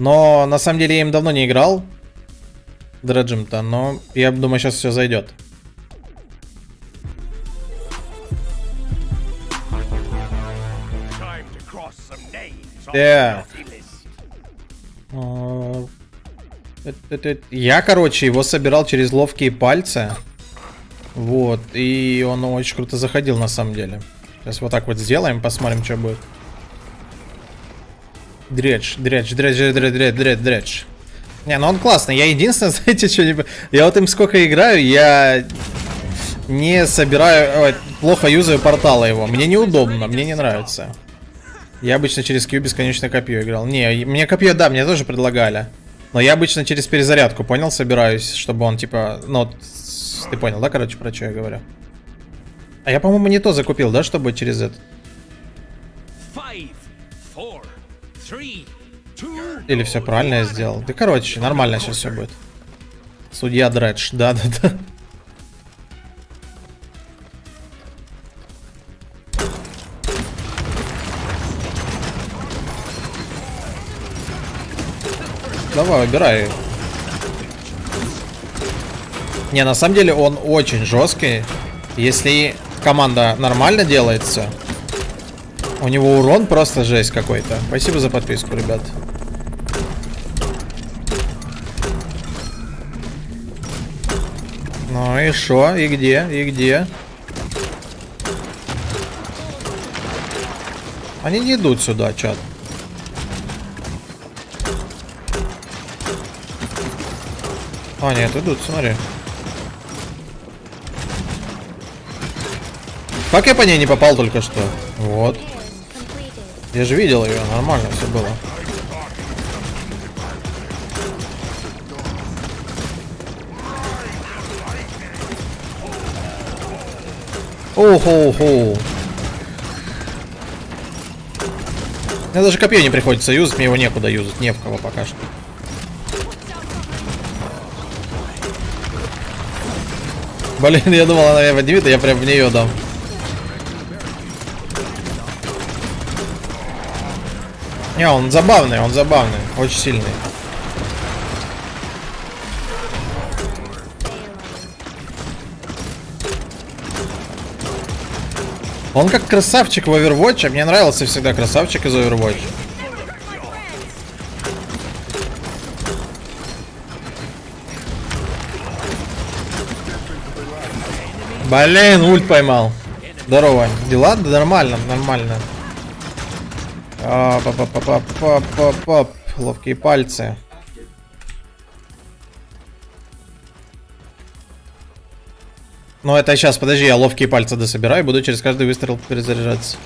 Но на самом деле я им давно не играл. Дреджем-то, но я думаю, сейчас все зайдет. Так. А, я, короче, его собирал через ловкие пальцы. Вот, и он очень круто заходил на самом деле. Сейчас вот так вот сделаем, посмотрим, что будет. Дредж, дредж, дредж, дредж, дредж, дредж, дредж. Не, ну он классный. Я единственное, знаете, что не... Я вот им сколько играю, я не собираю... Ой, плохо юзаю портала его. Мне неудобно, мне не нравится. Я обычно через Q бесконечное копье играл. Не, мне копье, да, мне тоже предлагали. Но я обычно через перезарядку, понял, собираюсь, чтобы он, типа, ну, ты понял, да, короче, про что я говорю? А я, по-моему, не то закупил, да, чтобы через это? Или все правильно я сделал? Да, короче, нормально сейчас все будет. Судья Дредж, да-да-да. Давай, убирай. Не, на самом деле он очень жесткий. Если команда нормально делается, у него урон просто жесть какой-то. Спасибо за подписку, ребят. Ну и шо? И где? И где? Они не идут сюда, чат. А, нет, идут, смотри. Как я по ней не попал только что? Вот. Я же видел ее, нормально все было. Оу-хоу-хоу. Мне даже копье не приходится юзать, мне его некуда юзать, не в кого пока что. Блин, я думал, она меня поднимет, и я прям в нее дам. Не, он забавный, он забавный, очень сильный. Он как красавчик в Overwatch, мне нравился всегда красавчик из Overwatch. Блин, ульт поймал. Здорово. Дела? Да нормально, нормально. А, па -па -па -па -па -па -па. Ловкие пальцы. Ну это сейчас, подожди, я ловкие пальцы дособираю, буду через каждый выстрел перезаряжаться.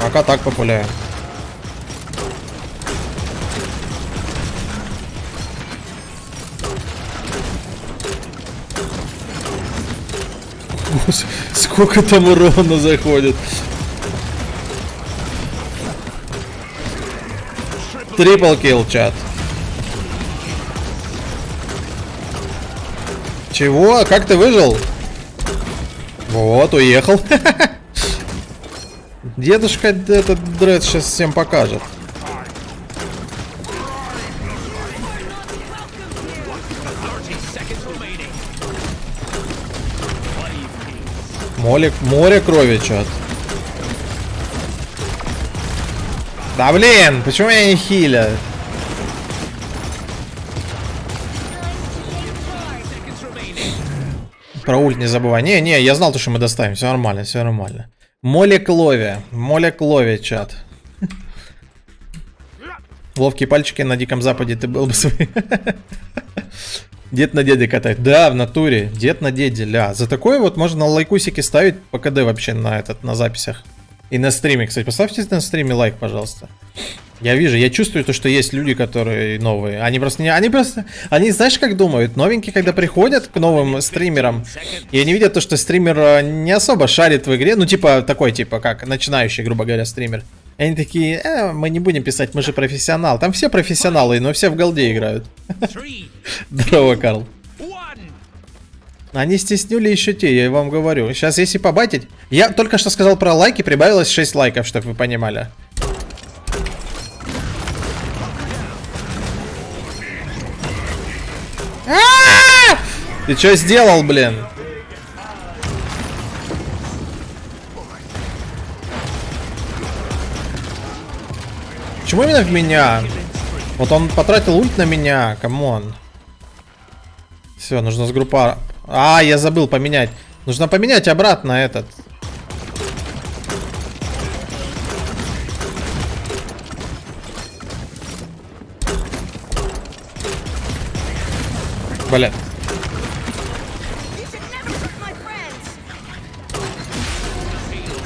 Пока так популяю. Сколько там урона заходит? Трипл килл, чат. Чего? Как ты выжил? Вот, уехал. Дедушка этот дред сейчас всем покажет. Море, море крови, чат. Да блин, почему меня не хилят? Про ульт не забывай. Не, не, я знал, то, что мы доставим. Все нормально, все нормально. Молек Лови. Молек Лови, чат. Ловкие пальчики на Диком Западе ты был бы свой. Дед на деде катает. Да, в натуре. Дед на деде, ля. За такое вот можно лайкусики ставить по КД вообще на этот, на записях. И на стриме, кстати. Поставьте на стриме лайк, пожалуйста. Я вижу, я чувствую то, что есть люди, которые новые. Они просто не... Они просто... Они, знаешь, как думают? Новенькие, когда приходят к новым стримерам, и они видят то, что стример э, не особо шарит в игре. Ну, типа, такой, типа, как начинающий, грубо говоря, стример. И они такие, э, мы не будем писать, мы же профессионал. Там все профессионалы, но все в голде играют. Здорово, Карл. Они стеснули еще те, я вам говорю. Сейчас, если побатить... Я только что сказал про лайки, прибавилось 6 лайков, чтобы вы понимали. А! Ты что сделал, блин? Почему именно в меня? Вот он потратил ульт на меня, come on. Все, нужно с группа... А, я забыл поменять. Нужно поменять обратно этот. Блин.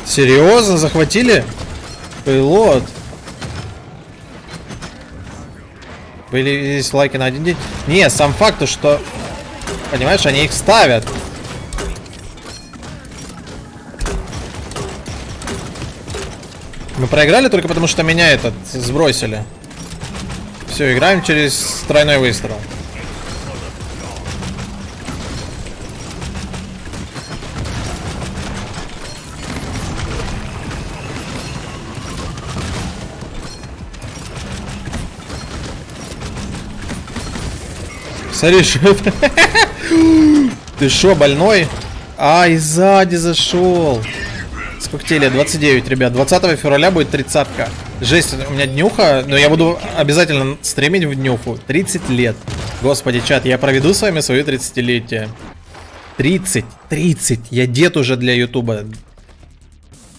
Серьезно, захватили? Пилот. Были здесь лайки на один день? Не, сам факт, то, что... Понимаешь, они их ставят. Мы проиграли только потому, что меня этот сбросили. Все, играем через тройной выстрел. Смотри, это. Ты шо, больной? Ай, сзади зашел. Сколько тебе лет? 29, ребят. 20 февраля будет 30 -ка. Жесть, у меня днюха, но я буду обязательно стримить в днюху. 30 лет. Господи, чат, я проведу с вами свое 30-летие. 30, 30. Я дед уже для ютуба.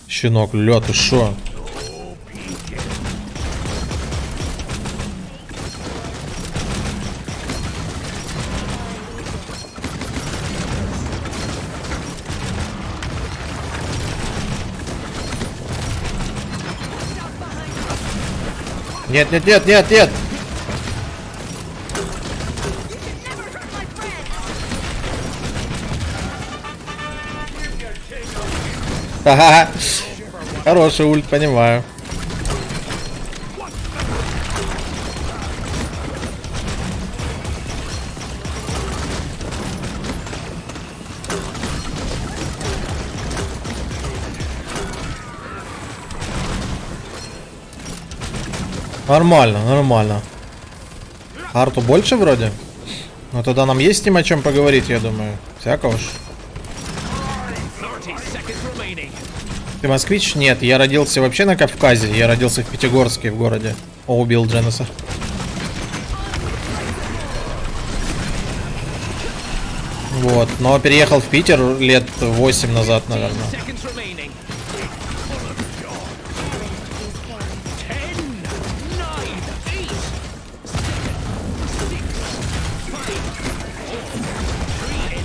Щенок, лед, ты шо? Нет, нет, нет, нет, нет. Ага. Хороший ульт, понимаю. Нормально, нормально. Арту больше вроде? Ну тогда нам есть с ним о чем поговорить, я думаю. Всяко уж. Ты москвич? Нет, я родился вообще на Кавказе. Я родился в Пятигорске, в городе. О, убил Дженнеса. Вот, но переехал в Питер лет 8 назад, наверное.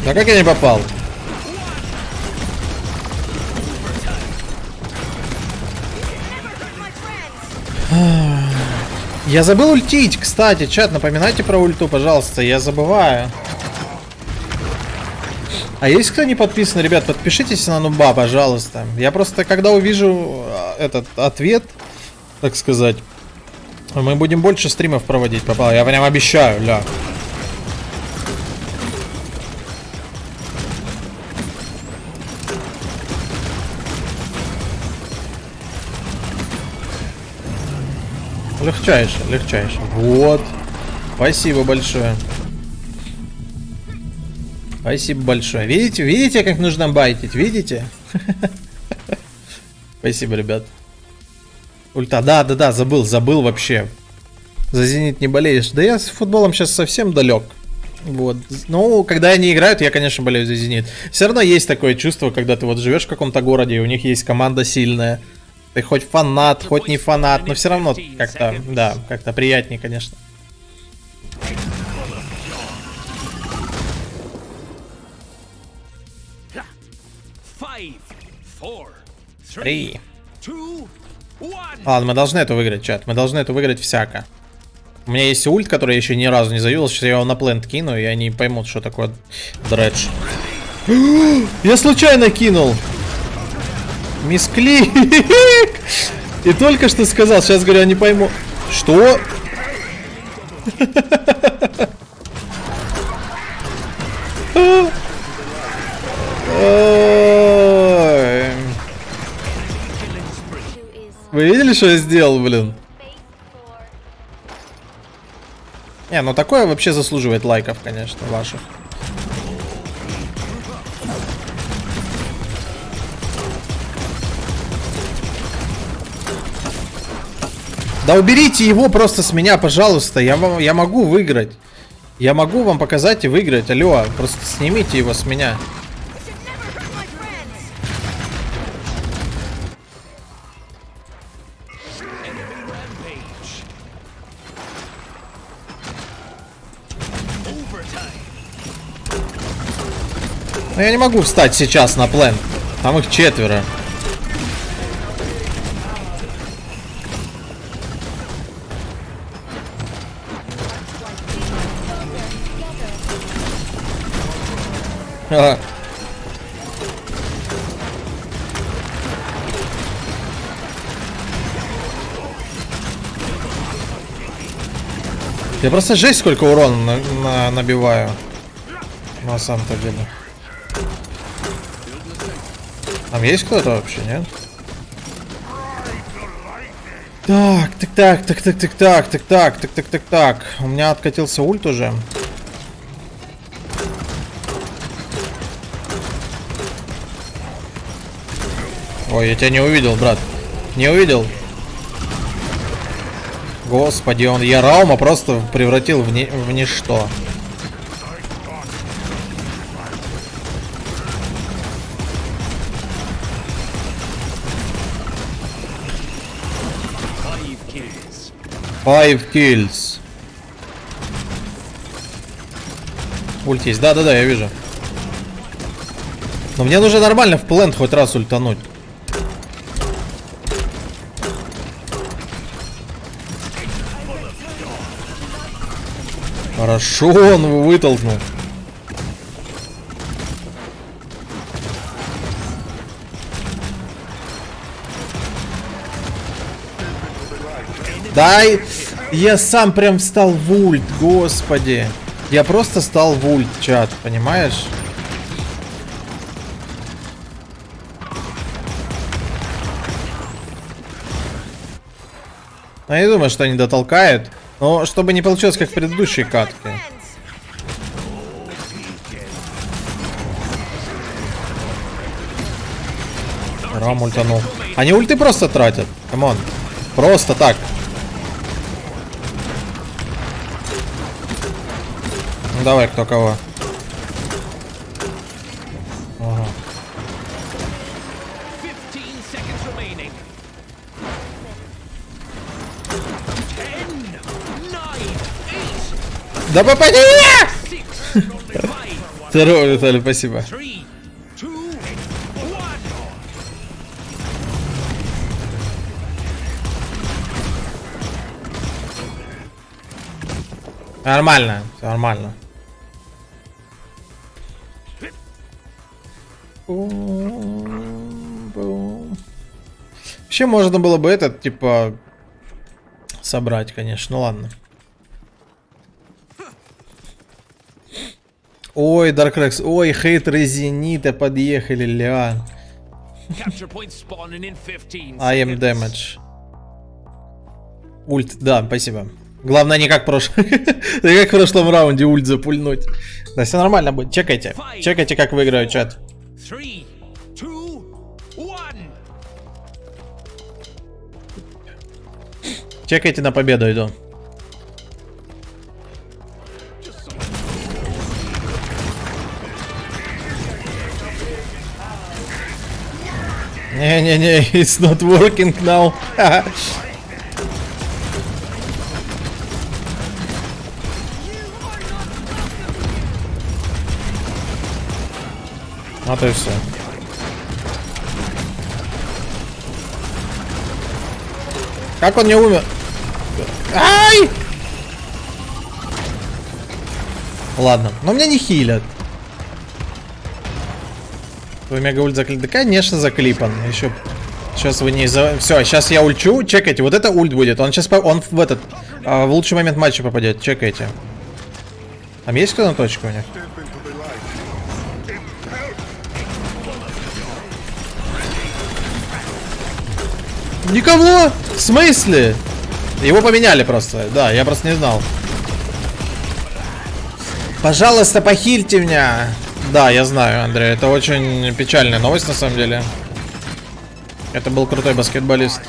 А как я не попал? Я забыл ультить, кстати, чат, напоминайте про ульту, пожалуйста, я забываю. А есть кто не подписан, ребят, подпишитесь на нуба, пожалуйста. Я просто, когда увижу а, этот ответ, так сказать, мы будем больше стримов проводить, попал. Я прям обещаю, ля. Легчайше, легчайше. Вот. Спасибо большое. Спасибо большое. Видите, видите, как нужно байтить? Видите? Спасибо, ребят. Ульта, да, да, да, забыл, забыл вообще. За Зенит не болеешь. Да я с футболом сейчас совсем далек. Вот. Ну, когда они играют, я, конечно, болею за Зенит. Все равно есть такое чувство, когда ты вот живешь в каком-то городе, и у них есть команда сильная. Ты хоть фанат, хоть не фанат, но все равно как-то, да, как-то приятнее, конечно. Три. Ладно, мы должны это выиграть, чат. Мы должны это выиграть всяко. У меня есть ульт, который я еще ни разу не завел. Сейчас я его на плент кину, и они поймут, что такое дредж. Я случайно кинул. Мисклик! И только что сказал, сейчас говорю, я не пойму. Что? Вы видели, что я сделал, блин? Не, ну такое вообще заслуживает лайков, конечно, ваших. Да уберите его просто с меня, пожалуйста. Я, вам, я могу выиграть. Я могу вам показать и выиграть. Алло, просто снимите его с меня. Но я не могу встать сейчас на плен. Там их четверо. Я просто жесть сколько урона на, на, набиваю. На самом-то деле. Там есть кто-то вообще, нет? Так, так, так, так, так, так, так, так, так, так, так, так. У меня откатился ульт уже. Ой, я тебя не увидел, брат. Не увидел. Господи, он я Раума просто превратил в, ни, в ничто. Five kills. Ульт есть. Да-да-да, я вижу. Но мне нужно нормально в плент хоть раз ультануть. Хорошо, он вытолкнул. Дай! Я сам прям встал в ульт, господи. Я просто стал в ульт, чат, понимаешь? Ну, я не думаю, что они дотолкают. Но чтобы не получилось, как в предыдущей катке. Рам ультанул. Они ульты просто тратят. Come on. Просто так. Ну давай, кто кого. Да попади меня! Здорово, Виталий, спасибо. Нормально, все нормально. Вообще можно было бы этот, типа, собрать, конечно. Ну ладно. Ой, Dark Rex, ой, хейтеры Зенита подъехали, ля. I am damage. Ульт, да, спасибо. Главное не как в прошлом, как в прошлом раунде ульт запульнуть. Да, все нормально будет. Чекайте. Чекайте, как выиграю чат. Чекайте на победу иду. Не-не-не, it's not working now. А то и все. Как он не умер? Ай! Ладно, но меня не хилят. Твой мегаульт заклеен. Да, конечно, заклипан. Еще... Сейчас вы не... За... Все, сейчас я ульчу. Чекайте, вот это ульт будет. Он сейчас... По... Он в этот... А, в лучший момент матча попадет. Чекайте. Там есть кто на точку у них? Никого! В смысле? Его поменяли просто. Да, я просто не знал. Пожалуйста, похильте меня. Да, я знаю, Андрей. Это очень печальная новость на самом деле. Это был крутой баскетболист.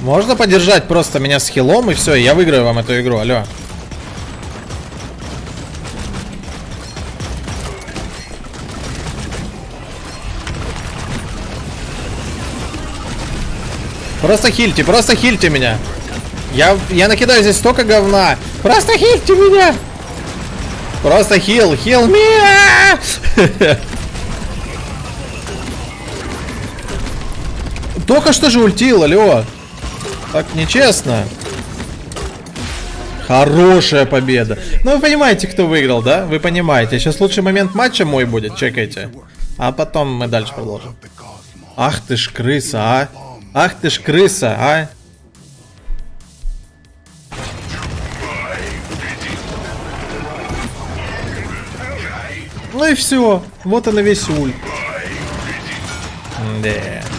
Можно поддержать просто меня с хилом и все, я выиграю вам эту игру, алло. Просто хильте, просто хильте меня. Я, я накидаю здесь столько говна. Просто хильте меня. Просто хил, хил меня. Только что же ультил, алло. Так нечестно. Хорошая победа. Ну вы понимаете, кто выиграл, да? Вы понимаете. Сейчас лучший момент матча мой будет, чекайте. А потом мы дальше продолжим. Ах ты ж крыса, а. Ах ты ж крыса, а. Ну и все. Вот он и весь ульт. Да.